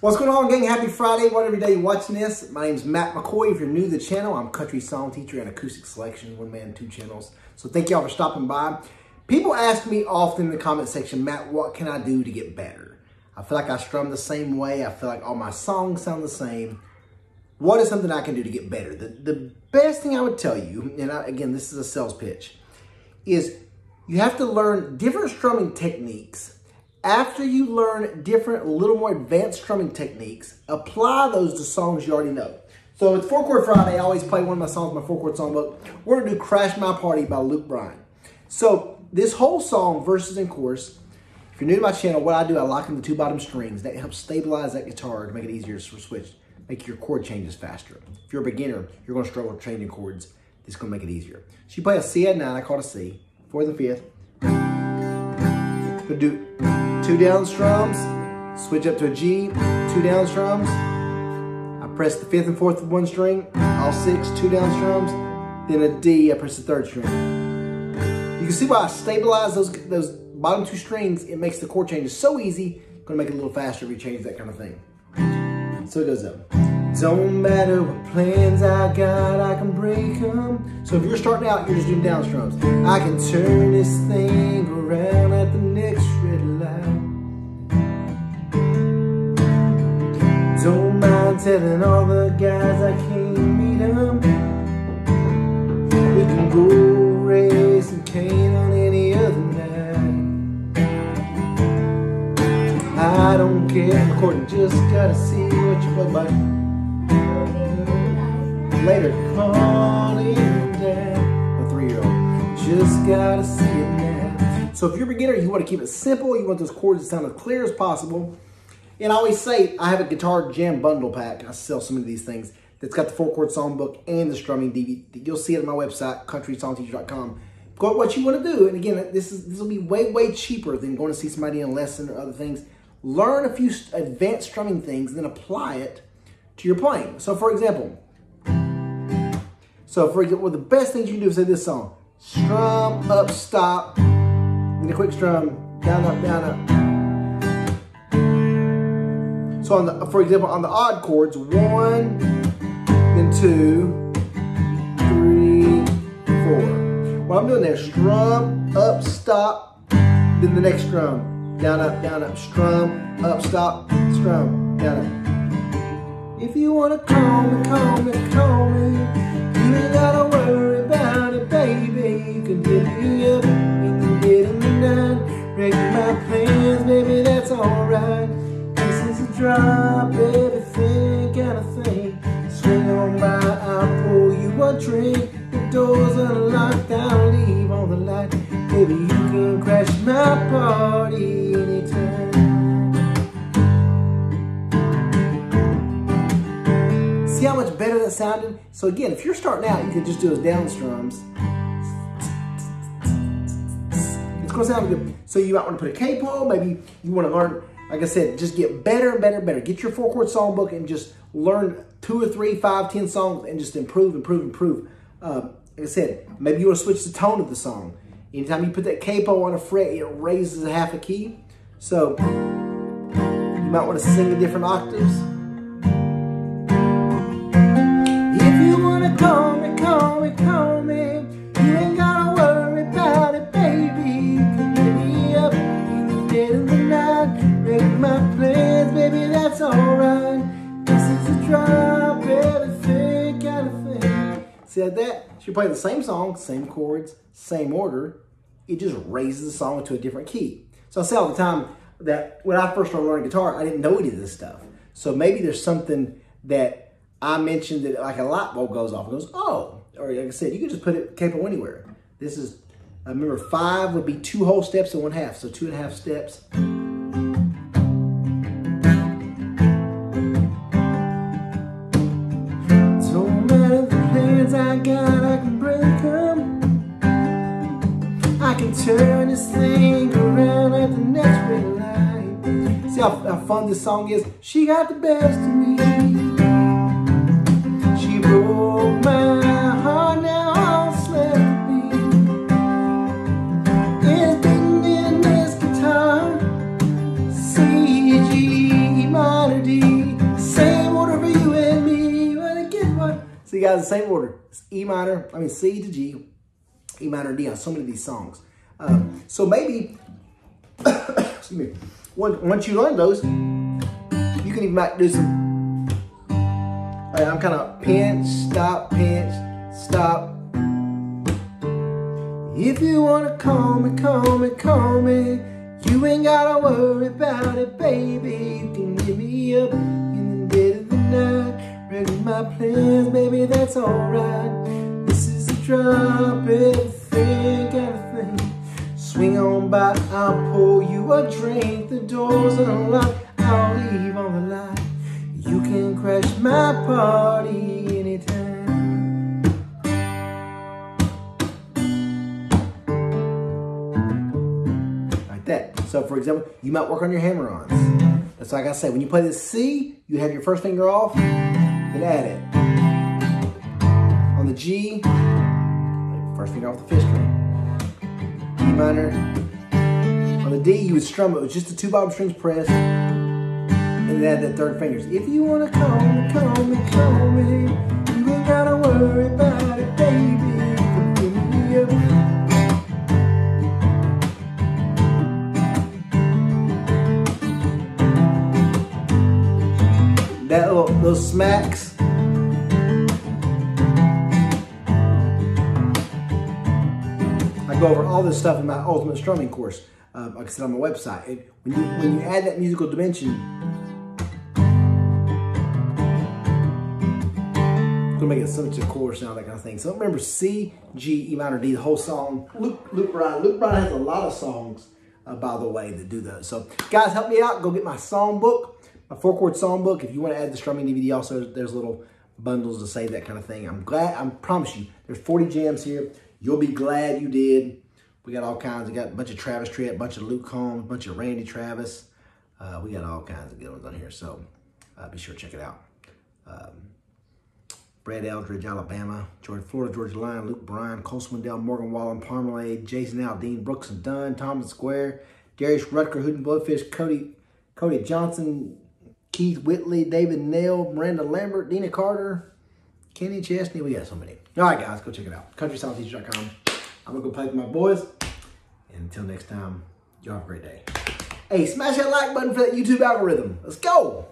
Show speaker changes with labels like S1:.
S1: What's going on, gang? Happy Friday, whatever day you're watching this. My name is Matt McCoy. If you're new to the channel, I'm country song teacher and acoustic selection, one man, two channels. So thank y'all for stopping by. People ask me often in the comment section, Matt, what can I do to get better? I feel like I strum the same way. I feel like all my songs sound the same. What is something I can do to get better? The, the best thing I would tell you, and I, again, this is a sales pitch, is you have to learn different strumming techniques after you learn different, little more advanced strumming techniques, apply those to songs you already know. So it's Four Chord Friday. I always play one of my songs, my four chord songbook. We're gonna do Crash My Party by Luke Bryan. So this whole song, verses and chorus, if you're new to my channel, what I do, I lock in the two bottom strings. That helps stabilize that guitar to make it easier to switch, make your chord changes faster. If you're a beginner, you're gonna struggle with changing chords. This is gonna make it easier. So you play a Cadd9, I call it a C, fourth and fifth. Gonna do two down strums, switch up to a G, two down strums. I press the fifth and fourth of one string, all six, two down strums. Then a D, I press the third string. You can see why I stabilize those, those bottom two strings, it makes the chord changes so easy. I'm Gonna make it a little faster if you change that kind of thing. So it goes up. Don't matter what plans I got, I can break them. So if you're starting out, you're just doing down strums. I can turn this thing around at the next telling all the guys I can't meet them. We can go raise and cane on any other night. I don't care, recording, just gotta see what you play by. Later, calling down a three-year-old. Just gotta see it now. So if you're a beginner, you want to keep it simple. You want those chords to sound as clear as possible. And I always say, I have a guitar jam bundle pack. I sell some of these things. That's got the four chord songbook and the strumming DVD. You'll see it on my website, countrysongteacher.com. Go what you want to do. And again, this is this will be way, way cheaper than going to see somebody in a lesson or other things. Learn a few advanced strumming things, then apply it to your playing. So for example, so for example, the best things you can do is say this song. Strum, up, stop, then a quick strum, down, up, down, up. So on the, for example, on the odd chords, one, then two, three, four. What I'm doing there, strum, up, stop, then the next strum, down, up, down, up, strum, up, stop, strum, down, up. If you wanna call me, call me, call me, you ain't gotta worry about it, baby. You can hit thing. Swing on by, I'll pour you a drink. The door's I'll leave the light. Baby, you can crash my party anytime. See how much better that sounded? So again, if you're starting out, you can just do those down strums. It's gonna sound good. So you might want to put a capo, maybe you want to learn like I said, just get better and better and better. Get your four chord songbook and just learn two or three, five, ten songs and just improve, improve, improve. Uh, like I said, maybe you want to switch the tone of the song. Anytime you put that capo on a fret, it raises a half a key. So you might want to sing in different octaves. If you want to call me, call me, call me. Like that? So you play the same song, same chords, same order. It just raises the song to a different key. So I say all the time that when I first started learning guitar, I didn't know any of this stuff. So maybe there's something that I mentioned that like a light bulb goes off and goes, oh, or like I said, you can just put it capo anywhere. This is, I remember five would be two whole steps and one half. So two and a half steps. around at the next red light. See how, how fun this song is? She got the best of me. She broke my heart, now all slept me. It's been in this guitar, C, G, E minor D. Same order for you and me, but guess what? So you guys, the same order. It's E minor, I mean C to G, E minor D on so many of these songs. Um, so maybe, excuse me, once you learn those, you can even might do some, I'm kind of pinch, stop, pinch, stop. If you wanna call me, call me, call me, you ain't gotta worry about it, baby. You can give me up in the dead of the night, ready my plans, baby, that's alright. This is a drop everything thing. Swing on by, I'll pour you a drink, the door's unlocked, I'll leave on the light. You can crash my party anytime. Like that. So for example, you might work on your hammer-ons. That's like I say, when you play the C, you have your first finger off, then add it. On the G, first finger off the fifth string. Minor. On the D, you would strum it with just the two bottom strings pressed, and then add that third fingers. If you wanna call me, call me, call me, you ain't gotta worry about it, baby. That little, those smacks. Go over all this stuff in my ultimate strumming course, uh, like I said on my website. It, when you when you add that musical dimension, gonna make it such a course now, that kind of thing. So remember C, G, E minor, D, the whole song. Luke Luke Bryan. Luke Bryan has a lot of songs, uh, by the way, that do those. So guys, help me out. Go get my song book a four chord song book. If you want to add the strumming DVD, also there's little bundles to save that kind of thing. I'm glad, I promise you, there's 40 jams here. You'll be glad you did. We got all kinds. We got a bunch of Travis Tritt, a bunch of Luke Combs, a bunch of Randy Travis. Uh, we got all kinds of good ones on here. So uh, be sure to check it out. Um, Brett Eldredge, Alabama, Georgia, Florida, Georgia Line, Luke Bryan, Cole Swindell, Morgan Wallen, Parmalee, Jason Aldean, Brooks and Dunn, Thomas Square, Darius Rucker, Hooten Blowfish, Cody, Cody Johnson, Keith Whitley, David Nail, Miranda Lambert, Deana Carter, Kenny Chesney. We got so many. All right, guys, go check it out. CountrySongTeacher.com. I'm going to go play with my boys. And until next time, y'all have a great day. Hey, smash that like button for that YouTube algorithm. Let's go.